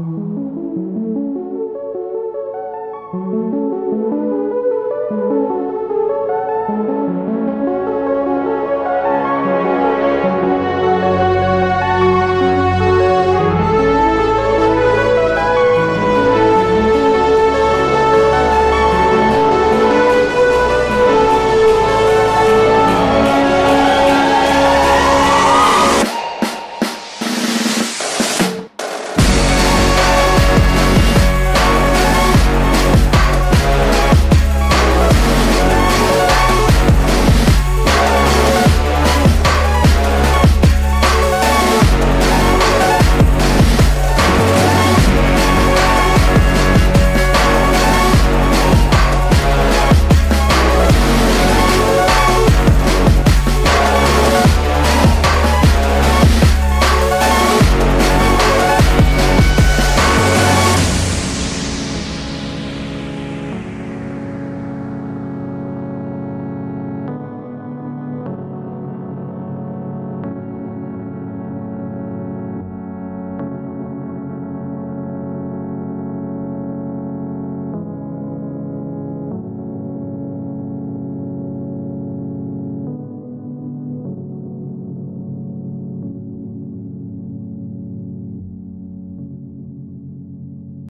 Mm-hmm.